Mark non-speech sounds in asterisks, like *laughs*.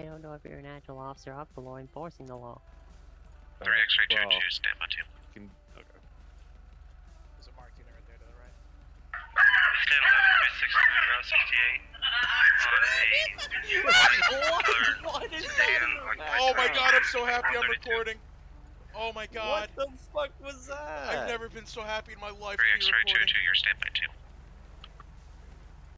I don't know if you're an actual officer of the law enforcing the law. Three X-ray two well, two, stand by two. Can, okay. There's a mark unit right there to the right. Stand eleven three six nine route sixty *laughs* eight. Oh my god, I'm so happy I'm recording. Oh my god. What the fuck was that? I've never been so happy in my life Three X-ray two two, your stand by two.